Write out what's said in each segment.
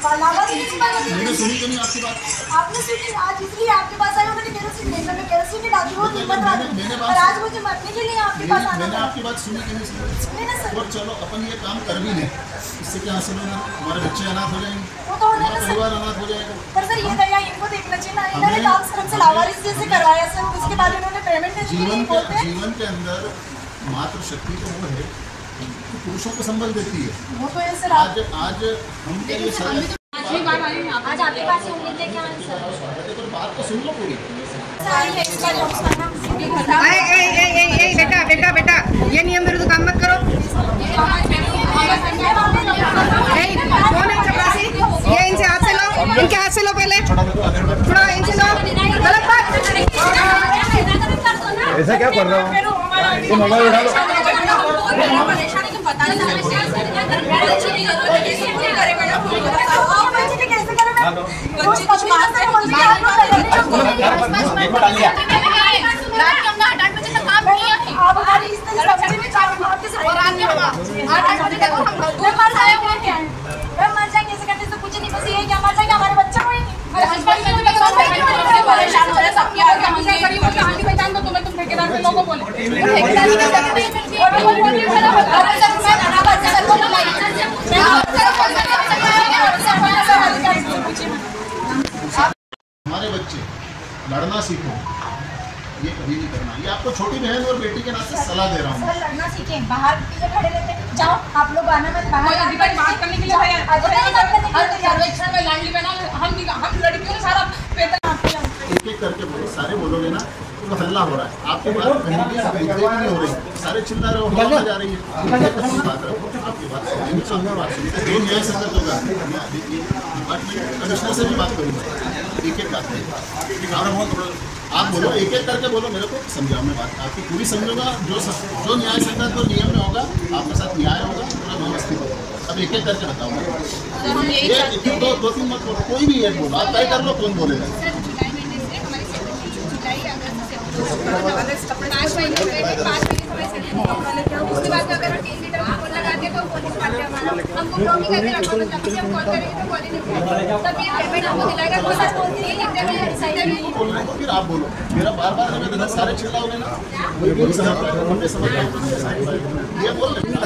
मैंने सुनी क्यों नहीं आपकी बात। आपने सुनी आज इसलिए आपके पास आई उन्होंने केरोसिन देखा मैं केरोसिन नहीं डालती वो कीमत मैंने- मैंने और आज मुझे मरने के लिए आपके पास आना मैंने आपकी बात सुनी क्यों नहीं सुनी? ना सर और चलो अपन ये काम कर भी लें। इससे क्या हासिल होगा? हमारे बच्चे अनाथ हो जाएँगे। वो तो हमारा सर परिवार अनाथ हो जाएगा। पर सर ये दया इनको देखना चाहिए ना। इन्होंने काम सर हमसे लावारिस जैसे करवाया सर उसके बाद इन्होंने पेमेंट जीवन के के अंदर मातृ शक्ति तो वो है। कि पुरुषों को संबल देती है। वो तो है सर आज आज हम आठवीं बार हैं आज आपके पास ही उम्मीद सर तो बात तो सुन लो पूरी। है इसका जो उसका नाम ए, ए, ए, ए, ए, बेटा बेटा बेटा ये नियम विरुद्ध काम मत करो। है ये इनसे हाथ से लो इनके हाथ से लो पहले। थोड़ा इनसे लो। गलत बात। ऐसा क्या कर रहा हूँ? तुम मोबाइल उठा लो। परेशानी तो नहीं की है को के करें के नहीं क्या तो नहीं क्या को नहीं को रहे सबके आगे हम क्या करिए वो कहानी पहचान दो तुम्हें तुम ठेकेदार के लोगों बोले हमारे बहन और बेटी के नाते सलाह दे रहा हूँ। सर लड़ना सीखें बाहर खड़े रहते हैं जाओ आप लोग आना मत बाहर बात करने के लिए है आज नहीं बात करने के हर लिए सर्वेक्षण में लाडली बहना हम हम लड़कियों ने सारा एक एक करके बोलो सारे बोलोगे ना तो हल्ला हो रहा है। आपकी बात कहीं भी नहीं हो रही। सारे चिल्ला रहे हो हवा जा रही है। बात रखो आपकी बात सुनिए। बात सुनिए जो न्याय संगत होगा मैं डिपार्टमेंट कमिश्नर से भी बात करूँगा। एक एक बात आप बोलो एक एक करके बोलो मेरे को समझाओ मैं बात आपकी पूरी समझूँगा जो सब- जो न्याय संगत जो नियम में होगा आपके साथ न्याय होगा पूरा व्यवस्थित होगा अब एक एक करके यही ये दो दो तीन मत बोलो कोई भी एक बोलो आप तय कर लो कौन बोलेगा महीने से से पाँच महीने हो पाँच महीने से लेके आओ उसके बाद अगर लीटर फ़ोन तो फ़ोन नहीं हमारा हमको ब्लॉकिंग करके रखो तो जब हम कॉल करेंगे तो कॉल ही नहीं उठाएगा तब ये पेमेंट हमको दिलाएगा सच बोलती है लिखते हुए इंटरव्यू बोल रहे हो, फिर आप बोलो मेरा बार बार निवेदन है, सारे चिल्लाओगे ना कोई बोल रहा है, मैं समझ रहा हूँ। ये बोल रहे हो।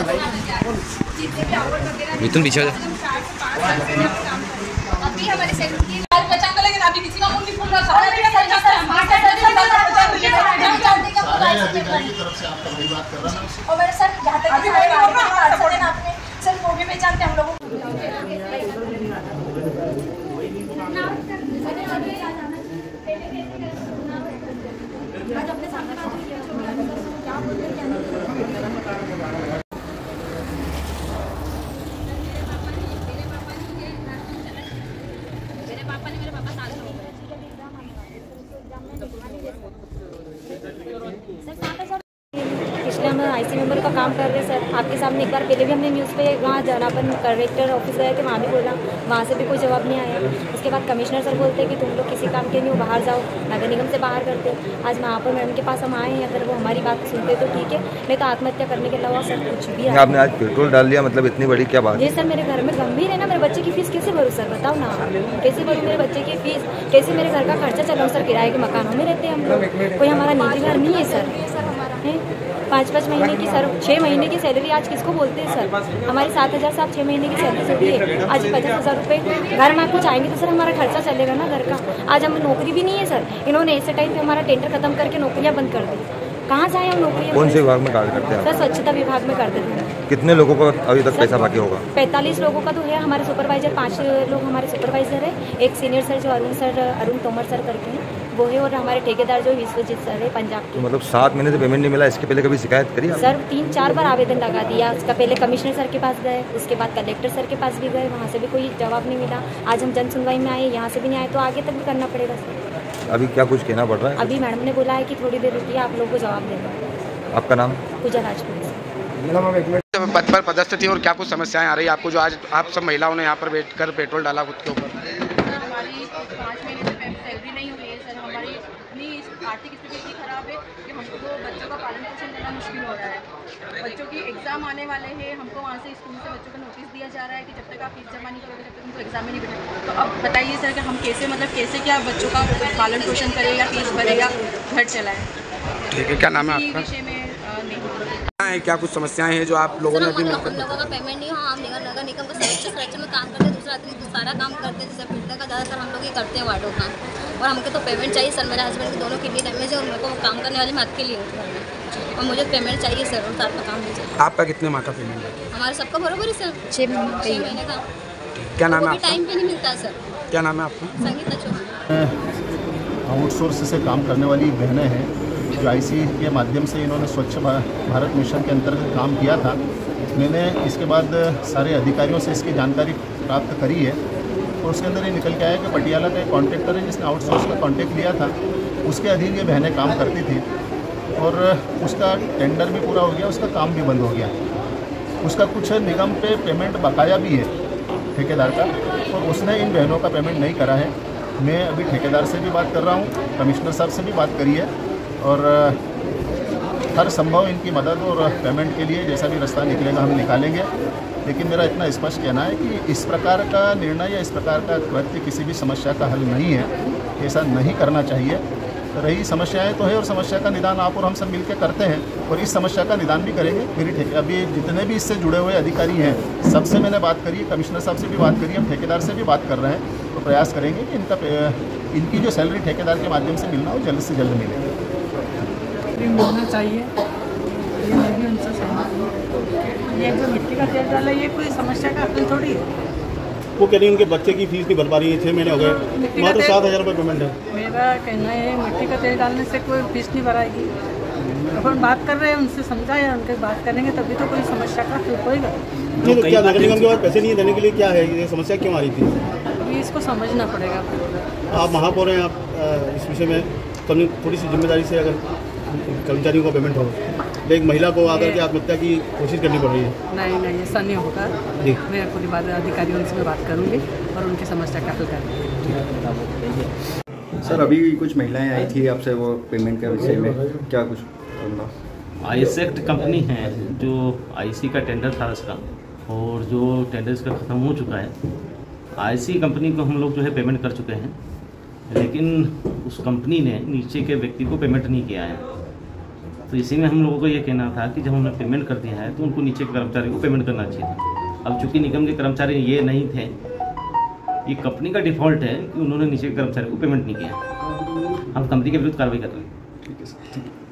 जितने भी आवर वगैरह मिथुन पीछे आ जा। हम हम हैं। अभी हमारी सैलरी पहचान लेकिन अभी किसी का मुँह नहीं खुल रहा सारा दिन हैं हमारे पहचान लिया सारे अधिकारी की तरफ़ से आपका वही बात कर रहा ना और मेरे सर जहाँ तक पहचानते हैं हम लोगों मेरे पापा ने मेरे बात हुई है, जो भी आगे सर क्या बोलते हैं, क्या नहीं बोलते। पिछले हम आईसी मेंबर का काम कर रहे हैं सर। आपके सामने एक बार पहले भी हमने न्यूज़ पे वहाँ जनापन कलेक्टर ऑफ़िस गए थे वहाँ भी बोला वहाँ से भी कोई जवाब नहीं आया। उसके बाद कमिश्नर सर बोलते हैं कि तुम लोग किसी काम के नहीं हो बाहर जाओ नगर निगम से बाहर करते हो। आज महापौर मैडम के पास हम आए हैं अगर वो हमारी बात सुनते तो ठीक है। नहीं तो आत्महत्या करने के अलावा सर कुछ भी आपने आज पेट्रोल डाल दिया मतलब इतनी बड़ी क्या बात ये सर मेरे घर में गंभीर है ना मेरे बच्चे की फ़ीस कैसे भरूँ सर बताओ ना। कैसे भरूँ मेरे बच्चे की फ़ीस? कैसे मेरे घर का खर्चा चलाऊँ सर किराए के मकानों में रहते हैं हम लोग? कोई हमारा निजी घर नहीं है सर। हैं? पाँच पाँच महीने की सर छः महीने की सैलरी आज किसको बोलते हैं सर? हमारी सात हज़ार से आप छः महीने की सैलरी होती है। आज पचास हज़ार रुपये घर में कुछ आएँगे तो सर हमारा खर्चा चलेगा ना घर का। आज हमें नौकरी भी नहीं है सर। इन्होंने ऐसे टाइम पे हमारा टेंडर खत्म करके नौकरियाँ बंद कर दी। कहाँ जाए हम नौकरी कौन से विभाग में कार्य करते हैं सर स्वच्छता विभाग में करते थे। कितने लोगों का अभी तक पैसा बाकी होगा? पैंतालीस लोगों का तो है हमारे सुपरवाइजर पाँच लोग हमारे सुपरवाइजर है। एक सीनियर सर जो अरुण सर अरुण तोमर सर करके हैं। वो है और हमारे ठेकेदार जो विश्वजीत सर है पंजाब तो के मतलब सात महीने से पेमेंट नहीं मिला इसके पहले कभी शिकायत करी आपने? सर तीन चार बार आवेदन लगा दिया। उसका पहले कमिश्नर सर के पास गए उसके बाद कलेक्टर सर के पास भी गए वहाँ से भी कोई जवाब नहीं मिला। आज हम जन सुनवाई में आए यहाँ से भी नहीं आए तो आगे तक भी करना पड़ेगा सर। अभी क्या कुछ कहना पड़ रहा है? अभी मैडम ने बोला है कि थोड़ी देर रुकिए आप लोगों को जवाब देना आपका नाम? पूजा राजपूत पद पर पदस्थ थी और क्या कुछ समस्याएँ आ रही है आपको जो आज आप सब महिलाओं ने यहाँ पर बैठ कर पेट्रोल डाला खुद के ऊपर सर हमारी पाँच महीने से सैलरी नहीं हुई है सर हमारी इतनी इस- आर्थिक स्थिति इतनी खराब है कि हमको तो बच्चों का पालन पोषण करना मुश्किल हो रहा है बच्चों की एग्ज़ाम आने वाले हैं हमको वहाँ से स्कूल से बच्चों को नोटिस दिया जा रहा है कि जब तक आप फ़ीस जमा नहीं करोगे तब तक उनको एग्ज़ाम ही नहीं बैठे तो अब बताइए सर कि हम कैसे मतलब कैसे क्या बच्चों का पालन पोषण करें या फ़ीस भरे या घर चलाएँ? ठीक है क्या नाम है आपका? विषय में क्या है क्या कुछ समस्याएँ हैं जो आप लोगों ने अभी मिलकर लोगों का पेमेंट नहीं हुआ हम निगम नगर निगम का संरक्षण संरक्षण में काम करते हैं दूसरा आदमी सारा काम करते हैं जैसे फ़िल्टर का ज़्यादातर हम लोग ही करते हैं वार्डों का। और हमको तो पेमेंट चाहिए सर मेरे हस्बैंड के दोनों किडनी डैमेज है और मेरे को काम करने वाले मैं अकेली हूँ। घर में और मुझे पेमेंट चाहिए सर और साथ में काम भी चाहिए। आपका कितने माह का पेमेंट है? हमारे सबका बरोबर ही सर? छः महीने का। क्या नाम है आपका? टाइम पे नहीं मिलता सर। क्या नाम है आपका? संगीता चौहान। आउटसोर्स से काम करने वाली बहनें हैं जो आईसी के माध्यम से इन्होंने स्वच्छ भारत मिशन के अंतर्गत काम किया था। मैंने इसके बाद सारे अधिकारियों से इसकी जानकारी प्राप्त करी है और उसके अंदर ये निकल के आया कि पटियाला का एक कॉन्ट्रैक्टर है जिसने आउटसोर्स का कॉन्ट्रैक्ट लिया था। उसके अधीन ये बहनें काम करती थी। और उसका टेंडर भी पूरा हो गया, उसका काम भी बंद हो गया। उसका कुछ निगम पे पेमेंट बकाया भी है, ठेकेदार का, और उसने इन बहनों का पेमेंट नहीं करा है। मैं अभी ठेकेदार से भी बात कर रहा हूँ कमिश्नर साहब से भी बात करी है, और हर संभव इनकी मदद और पेमेंट के लिए जैसा भी रास्ता निकलेगा हम निकालेंगे। लेकिन मेरा इतना स्पष्ट कहना है कि इस प्रकार का निर्णय या इस प्रकार का कृत्य किसी भी समस्या का हल नहीं है, ऐसा नहीं करना चाहिए। रही समस्याएँ तो है और समस्या का निदान आप और हम सब मिलकर करते हैं और इस समस्या का निदान भी करेंगे मेरी ठेके अभी जितने भी इससे जुड़े हुए अधिकारी हैं, सबसे मैंने बात करी, कमिश्नर साहब से भी बात करी, हम ठेकेदार से भी बात कर रहे हैं तो प्रयास करेंगे कि इनका इनकी जो सैलरी ठेकेदार के माध्यम से मिलना हो, जल्द से जल्द मिले। चाहिए। ये जो मिट्टी का तेल डाला, ये कोई समस्या का हल थोड़ी है? वो कह रही उनके बच्चे की फ़ीस नहीं भर पा रही है छः महीने हो गए। मात्र सात हज़ार रुपये पेमेंट है। मेरा कहना है मिट्टी का तेल डालने से कोई फ़ीस नहीं भराएगी। अपन बात कर रहे हैं उनसे समझाए उनके बात करेंगे तभी तो कोई समस्या का हल होएगा। नहीं तो क्या नगर निगम के पास पैसे नहीं देने के लिए? क्या है? ये समस्या क्यों आ रही थी? अभी इसको समझना पड़ेगा। आप महापौर हैं आप इस विषय में कम थोड़ी सी ज़िम्मेदारी से अगर कर्मचारियों का पेमेंट हो। तो एक महिला को आकर के आत्महत्या की कोशिश करनी पड़ रही है? नहीं नहीं ऐसा नहीं होगा। जी। मैं पूरी बात अधिकारियों से बात करूँगी और उनकी समस्या का हल करूँगी। सर अभी कुछ महिलाएँ आई थी आपसे वो पेमेंट के विषय में। क्या कुछ बोलना आईसेक्ट कंपनी है जो आईसी का टेंडर था इसका और जो टेंडर इसका ख़त्म हो चुका है आईसी कंपनी को हम लोग जो है पेमेंट कर चुके हैं। लेकिन उस कंपनी ने नीचे के व्यक्ति को पेमेंट नहीं किया है। तो इसी में हम लोगों को ये कहना था कि जब हमने पेमेंट कर दिया है तो उनको नीचे के कर्मचारी को पेमेंट करना चाहिए था। अब चूँकि निगम के कर्मचारी ये नहीं थे, ये कंपनी का डिफ़ॉल्ट है कि उन्होंने नीचे के कर्मचारी को पेमेंट नहीं किया। हम कंपनी के विरुद्ध कार्रवाई कर रहे है।